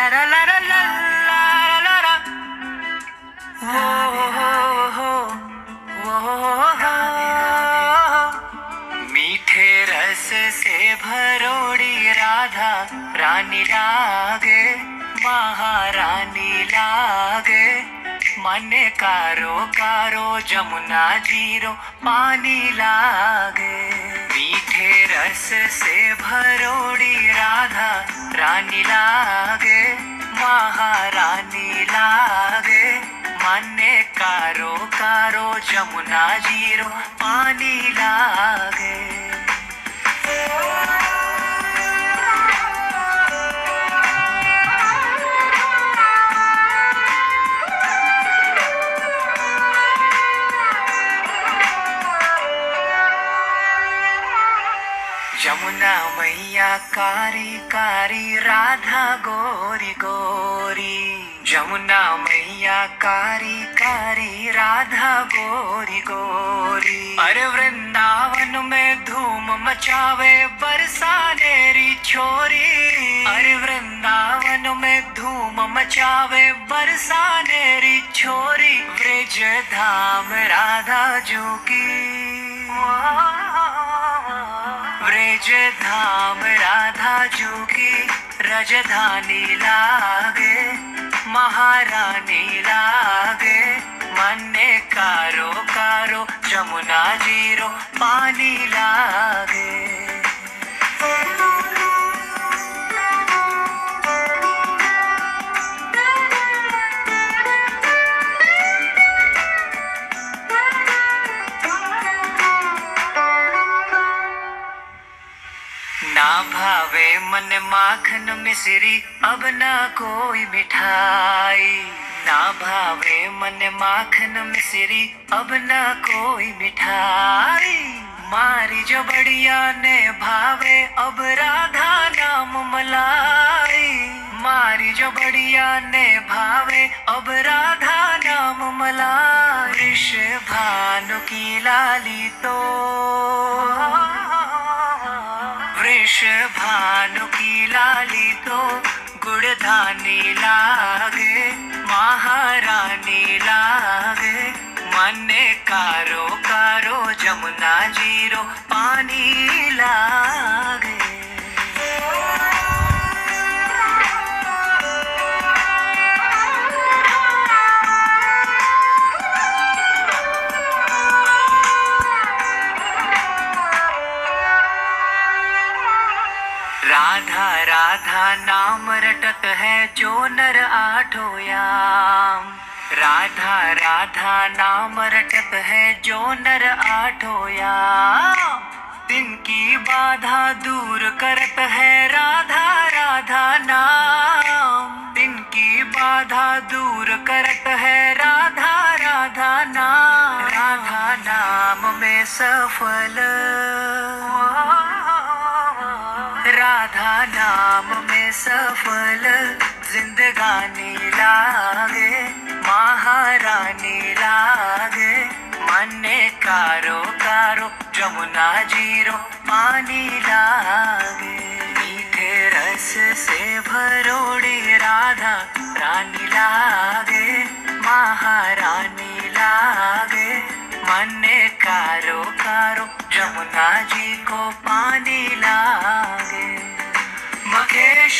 la मीठे रस से भरोड़ी राधा, रानी लागे महारानी लागे। मन कारो कारो, जमुना ज़ीरो, पानी लागे। मीठे रस से भरोड़ी राधा रानी लागे, महारानी लागे माने कारो कारो जमुना ज़ीरो, पानी लागे। यमुना मैया, कारी कारी, राधा, गोरी गोरी। यमुना मैया, कारी कारी, राधा, गोरी गोरी। अरे वृंदावन में धूम मचावे बरसानेरी छोरी। अरे वृंदावन में धूम मचावे बरसानेरी छोरी। ब्रज धाम राधा जो ब्रज धाम, राधा जो की रजधानी लागे, महारानी लागे, मन्ने कारो कारो, जमुना ज़ीरो, पानी लागे। भावे मन माखन मिश्री, अब ना कोई मिठाई। ना भावे मन माखन मिश्री, अब ना कोई मिठाई। मारी जो बढ़िया ने भावे, अब राधा नाम मलाई। मारी जो बढ़िया ने भावे, अब राधा नाम मलाई। भानु की लाली तो वृष भानु की लाली तो गुड़धानी लागे, महारानी लागे। मने कारो कारो जमुना ज़ीरो पानी लागे। राधा नाम रटत है जो नर आठो याम राधा राधा नाम रटत है जो नर आठो याम तिनकी बाधा दूर करत है राधा राधा नाम। तिनकी बाधा दूर करत है राधा राधा नाम। राधा नाम में सफल नाम में सफल जिंदगानी लागे, महारानी लागे। मन्ने कारो कारो, जमुना ज़ीरो, पानी लागे। मीठे रस से भरोड़ी राधा, रानी लागे, महारानी लागे। मन्ने कारो कारो, जमुना जी को पानी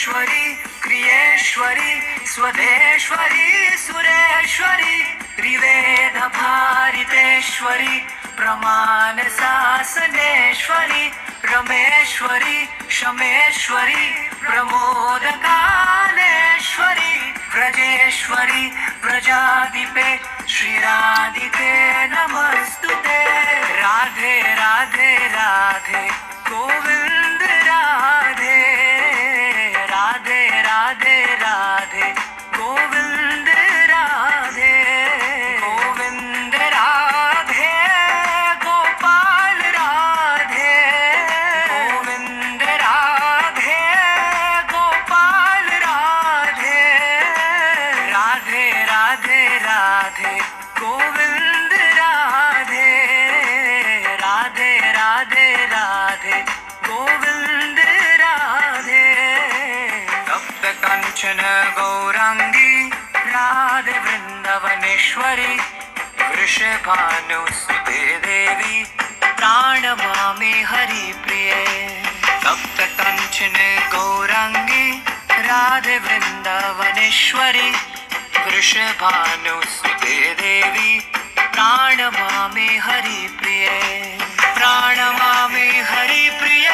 मखेश्वरी क्रियेश्वरी, स्वदेश्वरी, सुरेश्वरी, त्रिवेद भारितेश्वरी प्रमाण शासनेश्वरी, रमेश्वरी, शमेश्वरी प्रमोद कालेश्वरी व्रजेश्वरी प्रजाधिपे श्री राधिके नमस्तुते राधे राधे राधे गोविंद वृंदावनेश्वरी वृषभानुसुते देवी प्राणमामि हरि प्रिय। तप्त कंचन गौरांगी, राधे वृंदावनेश्वरी वृषभानुसुते देवी प्राणमामे हरिप्रिय प्राणमामे हरिप्रिय